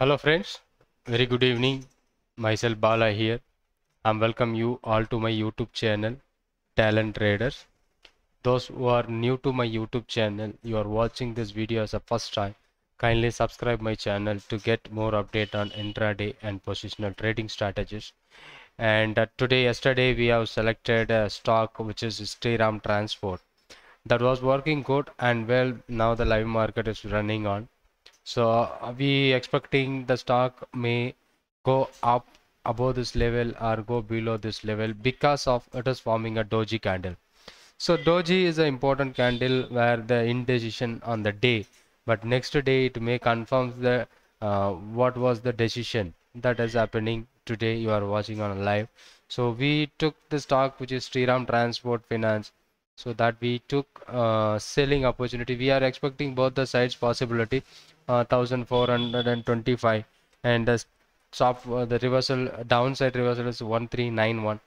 Hello friends, very good evening. Myself Bala here. I'm welcome you all to my YouTube channel, Talent Traders. Those who are new to my YouTube channel, you are watching this video as a first time. Kindly subscribe my channel to get more update on intraday and positional trading strategies. And uh, today, yesterday, we have selected a stock which is Shriram Transport. That was working good and well. Now the live market is running on so uh, we expecting the stock may go up above this level or go below this level because of it is forming a doji candle? So doji is an important candle where the indecision on the day but next day it may confirm the uh, what was the decision that is happening today you are watching on live. So we took the stock which is Shriram Transport Finance. So that we took uh, selling opportunity. We are expecting both the sides possibility 1425 and the stop uh, the reversal downside reversal is 1391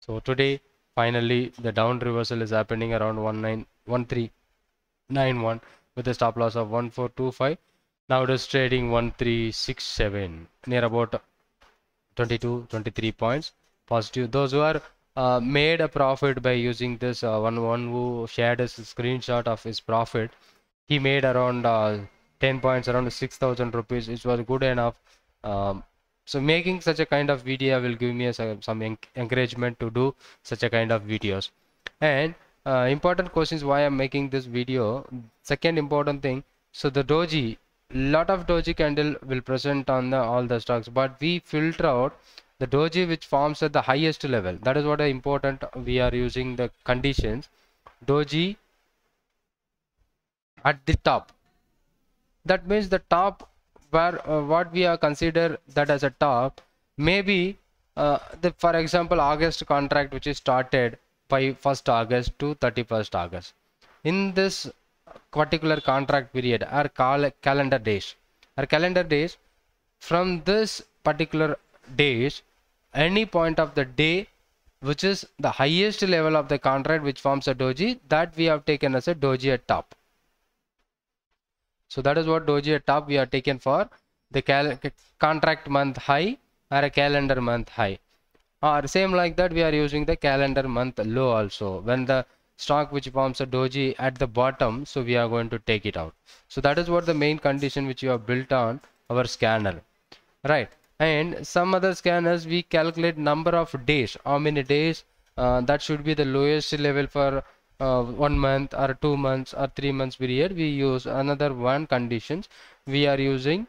so today finally the down reversal is happening around 19 1391 with a stop loss of 1425 now it is trading 1367 near about 22 23 points. Positive those who are uh, made a profit by using this uh, one one who shared a screenshot of his profit he made around uh, 10 points around 6000 rupees which was good enough. Um, so making such a kind of video will give me a, some en encouragement to do such a kind of videos. And uh, important questions why i'm making this video. Second important thing so the doji lot of doji candle will present on the, all the stocks but we filter out the doji which forms at the highest level. That is what is important we are using the conditions. Doji at the top that means the top where uh, what we are consider that as a top maybe uh, the for example august contract which is started by 1st august to 31st august. In this particular contract period our cal calendar days. Or calendar days. From this particular days any point of the day which is the highest level of the contract which forms a doji that we have taken as a doji at top so that is what doji at top we are taken for. The contract month high or a calendar month high. Or same like that we are using the calendar month low also. When the stock which forms a doji at the bottom so we are going to take it out. So that is what the main condition which you have built on our scanner. Right. And some other scanners we calculate number of days. How many days? Uh, that should be the lowest level for uh, one month or two months or three months period we use another one conditions. We are using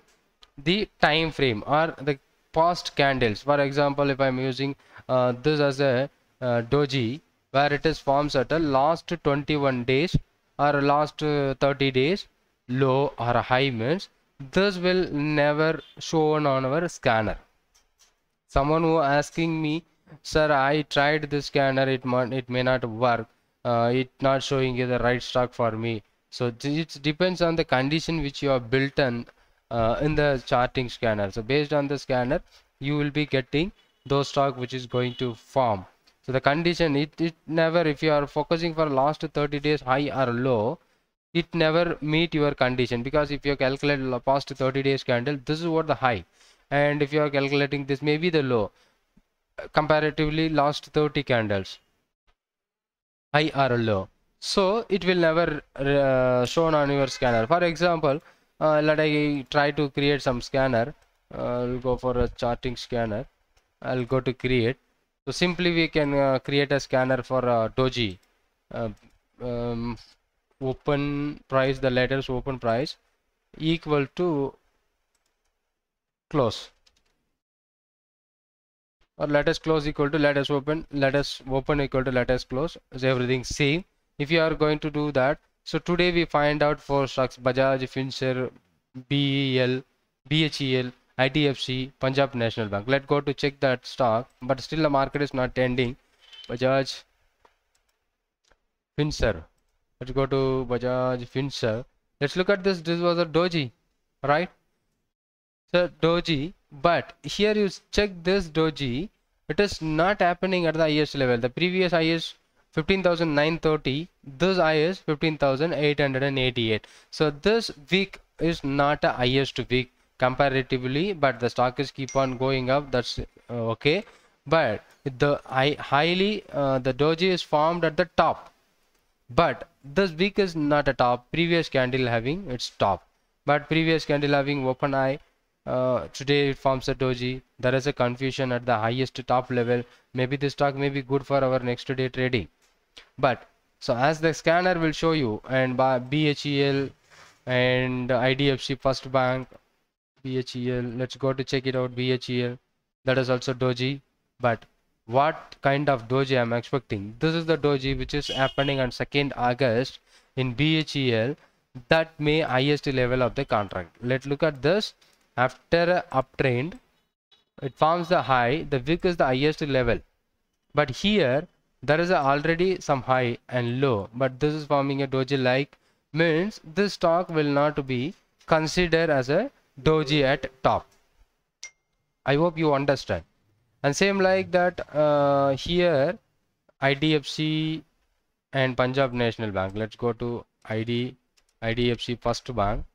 the time frame or the past candles. For example if i'm using uh, this as a uh, doji where it is forms at a last 21 days or last 30 days low or high means this will never shown on our scanner. Someone who asking me sir i tried this scanner it it may not work uh, it not showing you the right stock for me. So it depends on the condition which you have built in uh, in the Chartink scanner. So based on the scanner you will be getting those stock which is going to form. So the condition it, it never if you are focusing for last 30 days high or low it never meet your condition. Because if you calculate the past 30 days candle this is what the high. And if you are calculating this may be the low. Comparatively last 30 candles high or low so it will never uh, shown on your scanner. For example uh, let I try to create some scanner. Uh, I'll go for a Chartink scanner. I'll go to create. So simply we can uh, create a scanner for uh, doji. Uh, um, open price the letters open price equal to close or let us close equal to let us open let us open equal to let us close. Is everything same? If you are going to do that so today we find out for stocks bajaj finserv bel bhel idfc punjab national bank. Let's go to check that stock but still the market is not ending bajaj finserv. Let's go to bajaj finserv. Let's look at this. This was a doji right? So doji but here you check this doji it is not happening at the highest level. The previous highest 15930 this is 15888 so this week is not a to week comparatively but the stock is keep on going up. That's uh, okay. But the high, highly uh, the doji is formed at the top. But this week is not a top. Previous candle having its top. But previous candle having open eye uh, today it forms a doji. There is a confusion at the highest top level. Maybe this stock may be good for our next day trading. But so as the scanner will show you and by bhel and idfc first bank bhel let's go to check it out bhel that is also doji. But what kind of doji i'm expecting? This is the doji which is happening on 2nd august in bhel that may highest level of the contract. Let's look at this after uptrend it forms the high the wick is the highest level. But here there is already some high and low. But this is forming a doji like means this stock will not be considered as a doji at top. I hope you understand. And same like that uh, here idfc and punjab national bank. Let's go to id idfc first bank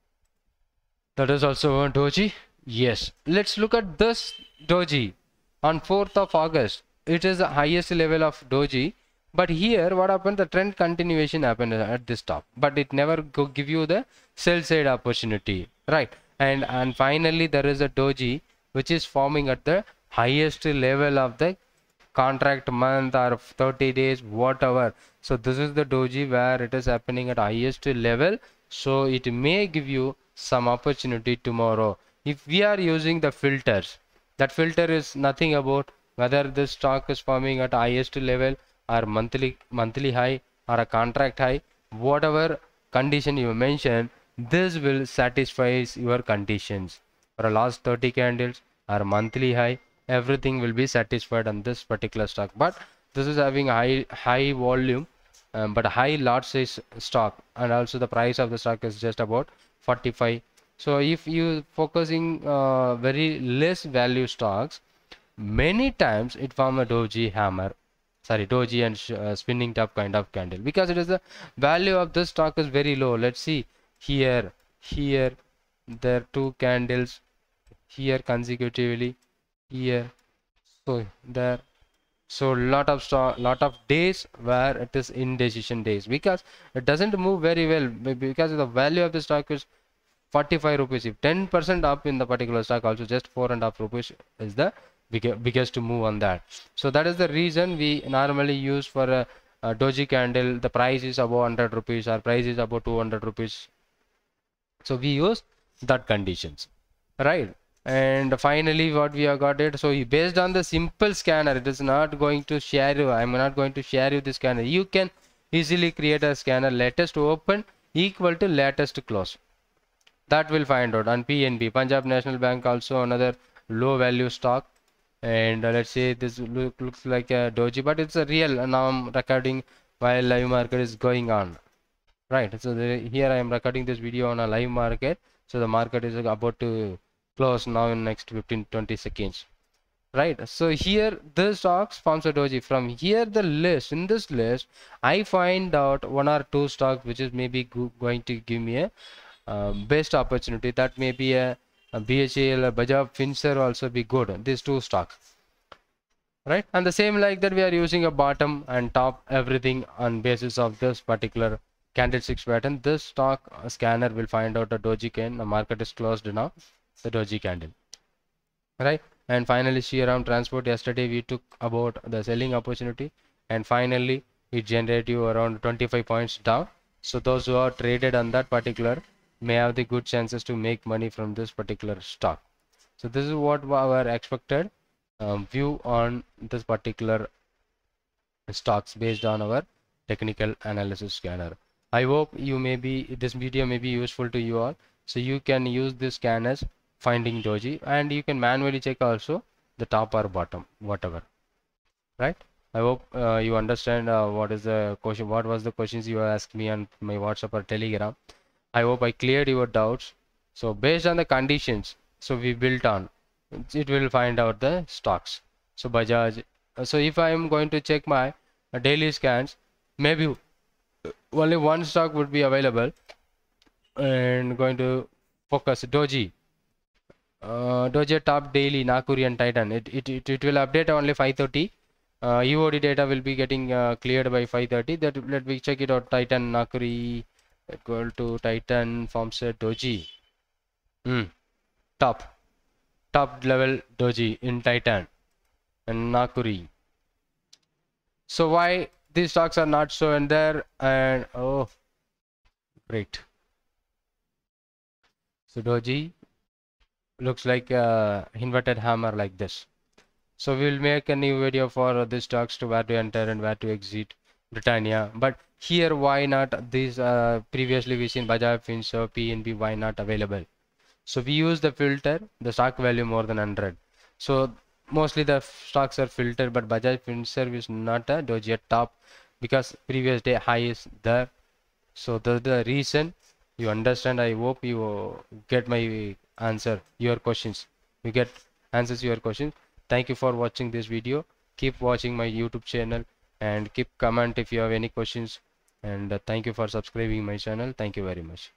that is also a doji? Yes. Let's look at this doji. On 4th of august it is the highest level of doji. But here what happened? The trend continuation happened at this top. But it never go give you the sell side opportunity. Right. And and finally there is a doji which is forming at the highest level of the contract month or 30 days whatever. So this is the doji where it is happening at highest level. So it may give you some opportunity tomorrow. If we are using the filters that filter is nothing about whether this stock is forming at highest level or monthly monthly high or a contract high. Whatever condition you mention this will satisfy your conditions. For a last 30 candles or monthly high everything will be satisfied on this particular stock. But this is having high high volume um, but high lot size stock. And also the price of the stock is just about 45 so if you focusing uh, very less value stocks many times it form a doji hammer. Sorry doji and uh, spinning top kind of candle. Because it is the value of this stock is very low. Let's see. Here here there are two candles. Here consecutively. Here so there so lot of lot of days where it is indecision days. Because it doesn't move very well. Because the value of the stock is 45 rupees. If 10 percent up in the particular stock also just four and a half rupees is the biggest to move on that. So that is the reason we normally use for a, a doji candle. The price is above 100 rupees or price is above 200 rupees. So we use that conditions. Right and finally what we have got it. So based on the simple scanner it is not going to share you i'm not going to share you the scanner. You can easily create a scanner latest open equal to latest close. That will find out on PNB Punjab National Bank also another low value stock. And uh, let's say this look, looks like a doji but it's a real now I'm recording while live market is going on. Right so the, here I am recording this video on a live market. So the market is about to close now in next 15 20 seconds. Right? So here this stocks forms a doji from here the list in this list I find out one or two stocks which is maybe going to give me a um, best opportunity. That may be a, a BHEL, a Bajaj Finserv also be good. These two stocks. Right? And the same like that we are using a bottom and top everything on basis of this particular candlestick pattern. This stock scanner will find out a doji can the market is closed now the doji candle right? And finally Shriram Transport yesterday we took about the selling opportunity and finally it generated you around 25 points down. So those who are traded on that particular may have the good chances to make money from this particular stock. So this is what our expected um, view on this particular stocks based on our technical analysis scanner. I hope you may be this video may be useful to you all. So you can use this scanners finding doji and you can manually check also the top or bottom whatever right i hope uh, you understand uh, what is the question what was the questions you asked me on my whatsapp or telegram I hope I cleared your doubts. So based on the conditions, so we built on, it will find out the stocks. So Bajaj, so if I am going to check my daily scans, maybe only one stock would be available and going to focus Doji. Uh, doji top daily Naukri and titan. It, it, it, it will update only 530 uh, eod data will be getting uh, cleared by 530 that let me check it out. Titan Naukri equal to titan form set doji. Mm. top. Top level doji in titan and Naukri. So why these stocks are not shown there and oh great. So doji looks like a inverted hammer like this. So we will make a new video for this stocks to where to enter and where to exit britannia. But here why not? These uh, previously we seen bajaj finserv pnb why not available? So we use the filter the stock value more than 100 so mostly the stocks are filtered but bajaj finserv is not a doji top because previous day high is there. So the the reason you understand? I hope you get my answer your questions. You get answers your questions. Thank you for watching this video. Keep watching my youtube channel and keep comment if you have any questions. And uh, thank you for subscribing my channel. Thank you very much